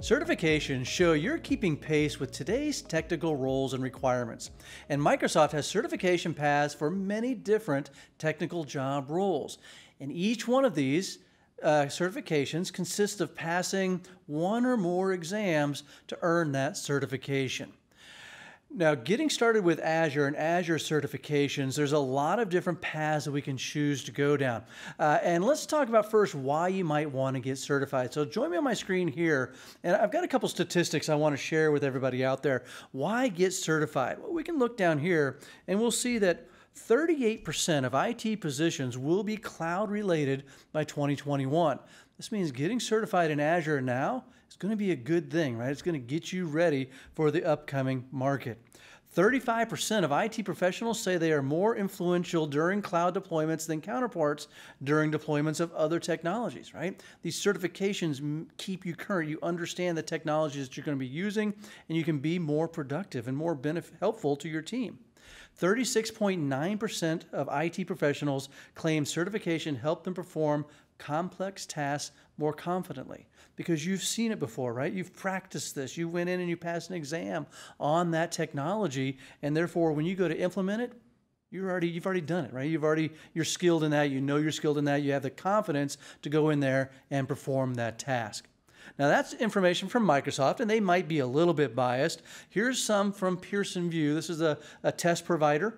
Certifications show you're keeping pace with today's technical roles and requirements. And Microsoft has certification paths for many different technical job roles. And each one of these uh, certifications consists of passing one or more exams to earn that certification. Now, getting started with Azure and Azure certifications, there's a lot of different paths that we can choose to go down. Uh, and let's talk about first why you might want to get certified. So, join me on my screen here, and I've got a couple statistics I want to share with everybody out there. Why get certified? Well, we can look down here and we'll see that 38% of IT positions will be cloud related by 2021. This means getting certified in Azure now is going to be a good thing, right? It's going to get you ready for the upcoming market. 35% of IT professionals say they are more influential during cloud deployments than counterparts during deployments of other technologies, right? These certifications keep you current. You understand the technologies that you're going to be using, and you can be more productive and more benefit, helpful to your team. 36.9% of IT professionals claim certification helped them perform complex tasks more confidently because you've seen it before, right? You've practiced this. You went in and you passed an exam on that technology, and therefore, when you go to implement it, you're already you've already done it, right? You've already you're skilled in that. You know you're skilled in that. You have the confidence to go in there and perform that task. Now that's information from Microsoft, and they might be a little bit biased. Here's some from Pearson VUE. This is a, a test provider.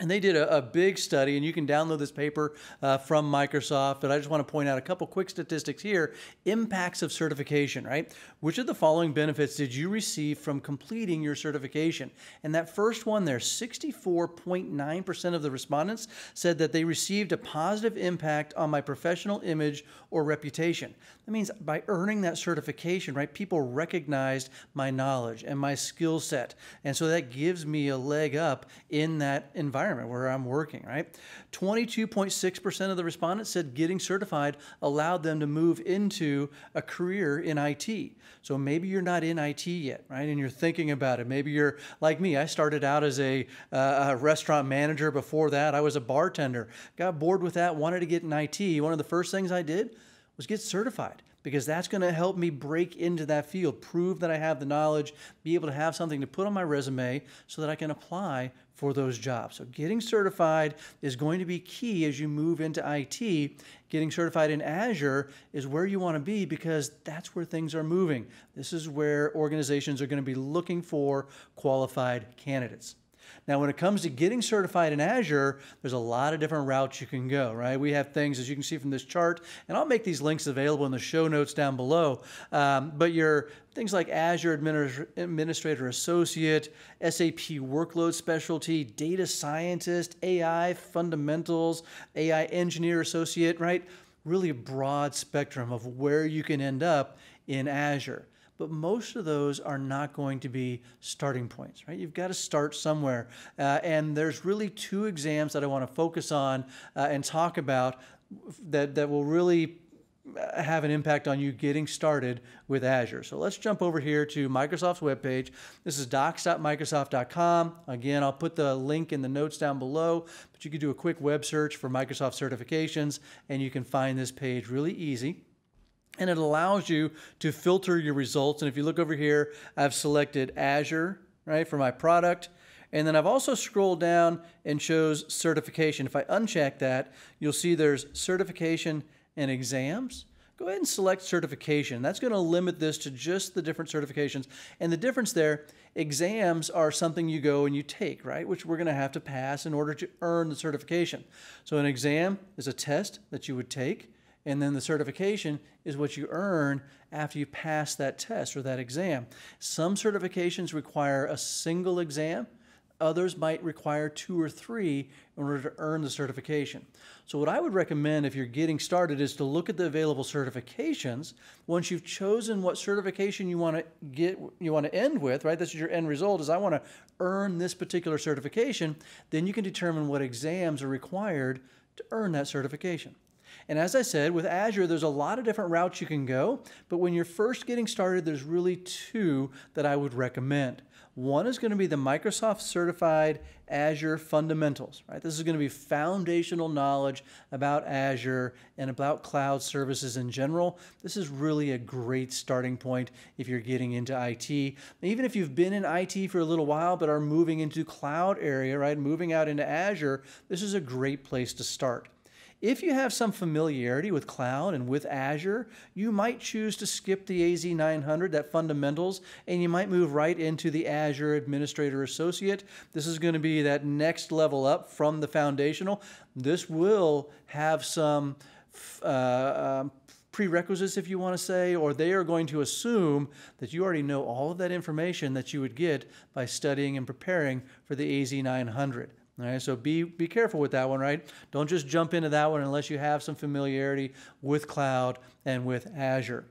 And they did a, a, big study, and you can download this paper uh, from Microsoft. But I just want to point out a couple quick statistics here. Impacts of certification, right? Which of the following benefits did you receive from completing your certification? And that first one there, 64.9% of the respondents said that they received a positive impact on my professional image or reputation. That means by earning that certification, right, people recognized my knowledge and my skill set. And so that gives me a leg up in that environment environment where I'm working, right? 22.6% of the respondents said getting certified allowed them to move into a career in IT. So maybe you're not in IT yet, right? And you're thinking about it. Maybe you're like me. I started out as a, uh, a restaurant manager. Before that, I was a bartender. Got bored with that, wanted to get in IT. One of the first things I did was get certified because that's going to help me break into that field, prove that I have the knowledge, be able to have something to put on my resume so that I can apply for those jobs. So, getting certified is going to be key as you move into IT. Getting certified in Azure is where you want to be because that's where things are moving. This is where organizations are going to be looking for qualified candidates. Now, when it comes to getting certified in Azure, there's a lot of different routes you can go, right? We have things, as you can see from this chart, and I'll make these links available in the show notes down below. Um, but your things like Azure Administrator Associate, SAP Workload Specialty, Data Scientist, AI Fundamentals, AI Engineer Associate, right? Really a broad spectrum of where you can end up in Azure but most of those are not going to be starting points, right? You've got to start somewhere. Uh, and there's really two exams that I want to focus on uh, and talk about that, that will really uh, have an impact on you getting started with Azure. So let's jump over here to Microsoft's webpage. This is docs.microsoft.com. Again, I'll put the link in the notes down below, but you can do a quick web search for Microsoft certifications and you can find this page really easy and it allows you to filter your results. And if you look over here, I've selected Azure, right, for my product. And then I've also scrolled down and chose certification. If I uncheck that, you'll see there's certification and exams. Go ahead and select certification. That's going to limit this to just the different certifications. And the difference there, exams are something you go and you take, right? Which we're going to have to pass in order to earn the certification. So an exam is a test that you would take. And then the certification is what you earn after you pass that test or that exam. Some certifications require a single exam, others might require two or three in order to earn the certification. So, what I would recommend if you're getting started is to look at the available certifications. Once you've chosen what certification you want to get, you want to end with, right? This is your end result. Is I want to earn this particular certification. Then you can determine what exams are required to earn that certification. And as I said, with Azure, there's a lot of different routes you can go, but when you're first getting started, there's really two that I would recommend. One is going to be the Microsoft Certified Azure Fundamentals, right? This is going to be foundational knowledge about Azure and about cloud services in general. This is really a great starting point if you're getting into IT. Even if you've been in IT for a little while but are moving into cloud area, right? Moving out into Azure, this is a great place to start. If you have some familiarity with cloud and with Azure, you might choose to skip the AZ900, that fundamentals, and you might move right into the Azure Administrator Associate. This is going to be that next level up from the foundational. This will have some uh, um, prerequisites, if you want to say, or they are going to assume that you already know all of that information that you would get by studying and preparing for the AZ900. All right, so be be careful with that one, right? Don't just jump into that one unless you have some familiarity with cloud and with Azure.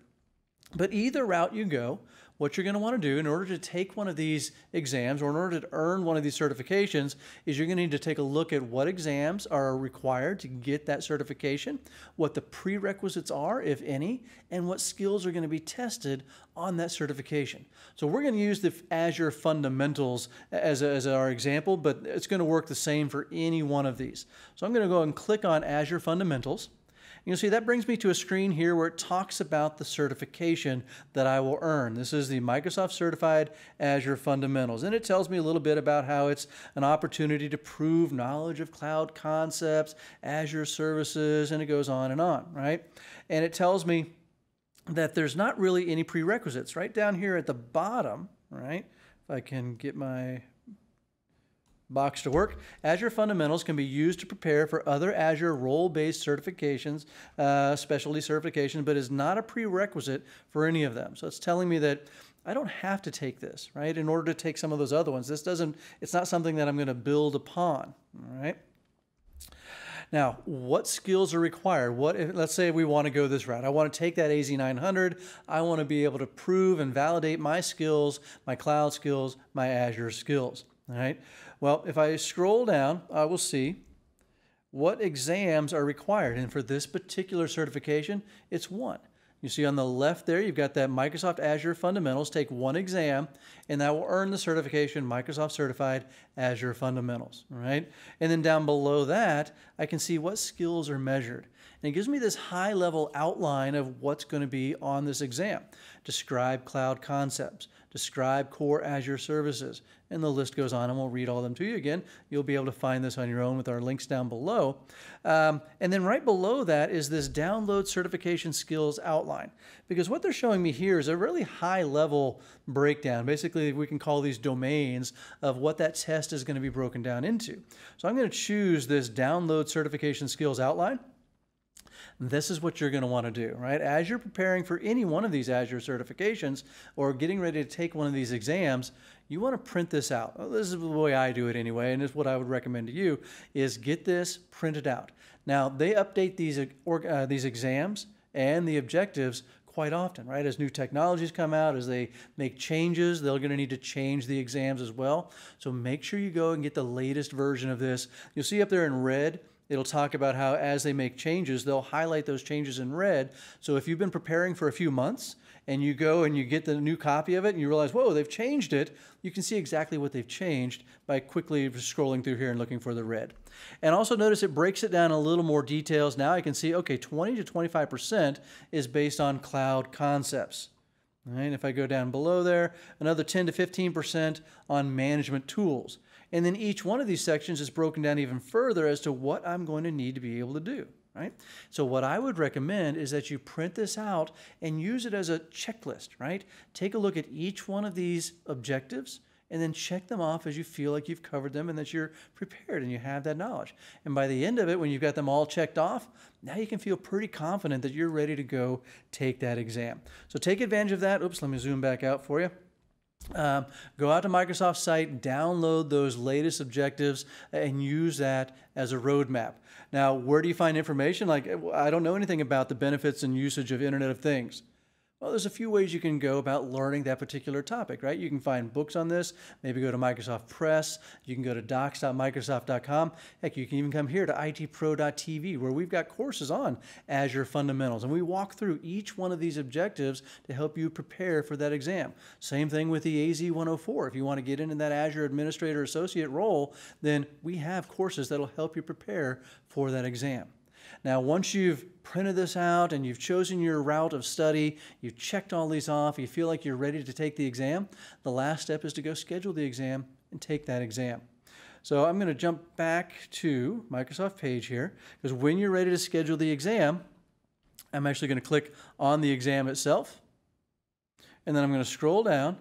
But either route you go, what you're going to want to do in order to take one of these exams or in order to earn one of these certifications is you're going to need to take a look at what exams are required to get that certification, what the prerequisites are, if any, and what skills are going to be tested on that certification. So we're going to use the Azure fundamentals as, as our example, but it's going to work the same for any one of these. So I'm going to go and click on Azure fundamentals. You'll see that brings me to a screen here where it talks about the certification that I will earn. This is the Microsoft Certified Azure Fundamentals, and it tells me a little bit about how it's an opportunity to prove knowledge of cloud concepts, Azure services, and it goes on and on, right? And it tells me that there's not really any prerequisites. Right down here at the bottom, right? If I can get my box to work. Azure Fundamentals can be used to prepare for other Azure role-based certifications, uh, specialty certifications, but is not a prerequisite for any of them. So it's telling me that I don't have to take this, right, in order to take some of those other ones. This doesn't, it's not something that I'm going to build upon, all right? Now, what skills are required? What if, let's say we want to go this route. I want to take that AZ900. I want to be able to prove and validate my skills, my cloud skills, my Azure skills. All right. Well, if I scroll down, I will see what exams are required. And for this particular certification, it's one. You see on the left there, you've got that Microsoft Azure Fundamentals. Take one exam, and that will earn the certification Microsoft Certified Azure Fundamentals. All right? And then down below that, I can see what skills are measured. And it gives me this high level outline of what's going to be on this exam. Describe cloud concepts, describe core Azure services, and the list goes on. I won't read all of them to you again. You'll be able to find this on your own with our links down below. Um, and then right below that is this download certification skills outline. Because what they're showing me here is a really high level breakdown. Basically, we can call these domains of what that test is going to be broken down into. So I'm going to choose this download certification skills outline this is what you're going to want to do, right? As you're preparing for any one of these Azure certifications or getting ready to take one of these exams, you want to print this out. Well, this is the way I do it anyway, and it's what I would recommend to you is get this printed out. Now, they update these, uh, these exams and the objectives quite often, right? As new technologies come out, as they make changes, they're going to need to change the exams as well. So make sure you go and get the latest version of this. You'll see up there in red, It'll talk about how as they make changes, they'll highlight those changes in red. So if you've been preparing for a few months and you go and you get the new copy of it and you realize, whoa, they've changed it, you can see exactly what they've changed by quickly scrolling through here and looking for the red. And also notice it breaks it down a little more details. Now I can see, okay, 20 to 25% is based on cloud concepts. Right? If I go down below there, another 10 to 15% on management tools. And then each one of these sections is broken down even further as to what I'm going to need to be able to do. Right? So what I would recommend is that you print this out and use it as a checklist, right? Take a look at each one of these objectives and then check them off as you feel like you've covered them and that you're prepared and you have that knowledge. And by the end of it, when you've got them all checked off, now you can feel pretty confident that you're ready to go take that exam. So take advantage of that. Oops, let me zoom back out for you. Um, go out to Microsoft's site, download those latest objectives, and use that as a roadmap. Now, where do you find information? Like, I don't know anything about the benefits and usage of Internet of Things. Well, there's a few ways you can go about learning that particular topic, right? You can find books on this. Maybe go to Microsoft Press. You can go to docs.microsoft.com. Heck, you can even come here to itpro.tv where we've got courses on Azure fundamentals. And we walk through each one of these objectives to help you prepare for that exam. Same thing with the AZ 104. If you want to get into that Azure Administrator Associate role, then we have courses that'll help you prepare for that exam. Now, once you've printed this out and you've chosen your route of study, you've checked all these off, you feel like you're ready to take the exam, the last step is to go schedule the exam and take that exam. So I'm going to jump back to Microsoft page here because when you're ready to schedule the exam, I'm actually going to click on the exam itself and then I'm going to scroll down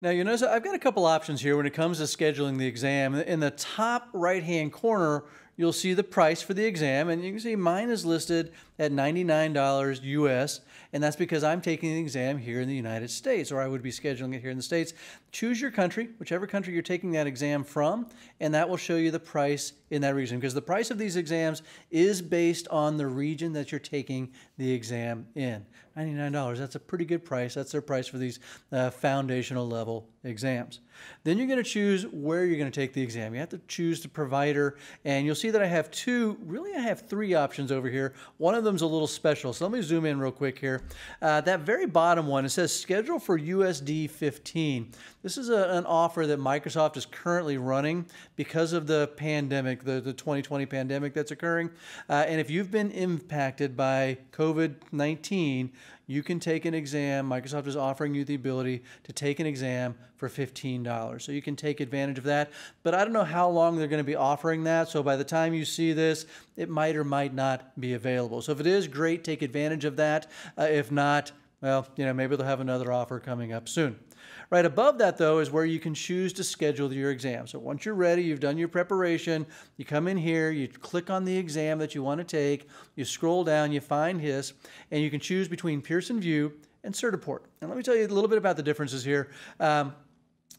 now you notice I've got a couple options here when it comes to scheduling the exam. In the top right hand corner, you'll see the price for the exam, and you can see mine is listed at $99 US, and that's because I'm taking the exam here in the United States, or I would be scheduling it here in the States. Choose your country, whichever country you're taking that exam from, and that will show you the price in that region, because the price of these exams is based on the region that you're taking the exam in. $99, that's a pretty good price. That's their price for these uh, foundational level exams. Then you're going to choose where you're going to take the exam. You have to choose the provider, and you'll see that I have two, really I have three options over here. One of them's a little special, so let me zoom in real quick here. Uh, that very bottom one, it says schedule for USD 15. This is a, an offer that Microsoft is currently running because of the pandemic, the, the 2020 pandemic that's occurring. Uh, and if you've been impacted by COVID-19, you can take an exam. Microsoft is offering you the ability to take an exam for $15. So you can take advantage of that. But I don't know how long they're going to be offering that. So by the time you see this, it might or might not be available. So if it is great, take advantage of that. Uh, if not, well, you know, maybe they'll have another offer coming up soon. Right above that, though, is where you can choose to schedule your exam. So once you're ready, you've done your preparation, you come in here, you click on the exam that you want to take, you scroll down, you find HIS, and you can choose between Pearson VUE and Certiport. And let me tell you a little bit about the differences here, um,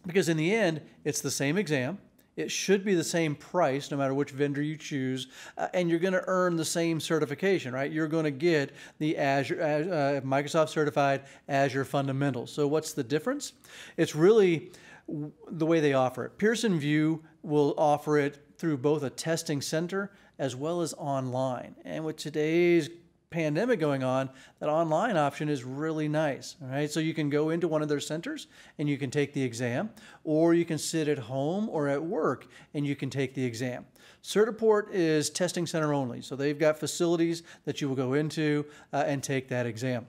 because in the end, it's the same exam. It should be the same price no matter which vendor you choose, uh, and you're going to earn the same certification, right? You're going to get the Azure, uh, Microsoft certified Azure fundamentals. So what's the difference? It's really the way they offer it. Pearson VUE will offer it through both a testing center as well as online. And with today's pandemic going on, that online option is really nice. All right, so you can go into one of their centers and you can take the exam, or you can sit at home or at work and you can take the exam. Certiport is testing center only, so they've got facilities that you will go into uh, and take that exam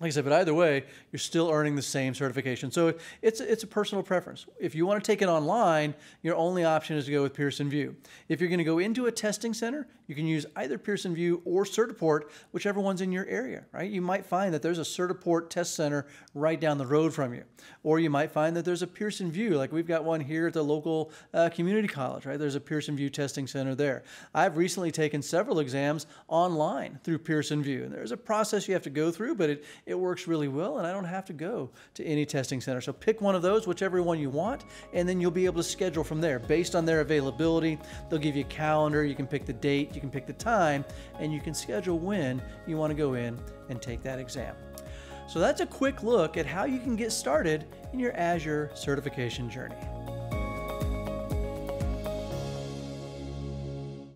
like I said, but either way, you're still earning the same certification. So it's, it's a personal preference. If you want to take it online, your only option is to go with Pearson VUE. If you're going to go into a testing center, you can use either Pearson VUE or Certiport, whichever one's in your area, right? You might find that there's a Certiport test center right down the road from you. Or you might find that there's a Pearson VUE, like we've got one here at the local uh, community college, right? There's a Pearson VUE testing center there. I've recently taken several exams online through Pearson VUE. And there's a process you have to go through, but it, it works really well, and I don't have to go to any testing center. So pick one of those, whichever one you want, and then you'll be able to schedule from there based on their availability. They'll give you a calendar, you can pick the date, you can pick the time, and you can schedule when you want to go in and take that exam. So that's a quick look at how you can get started in your Azure certification journey.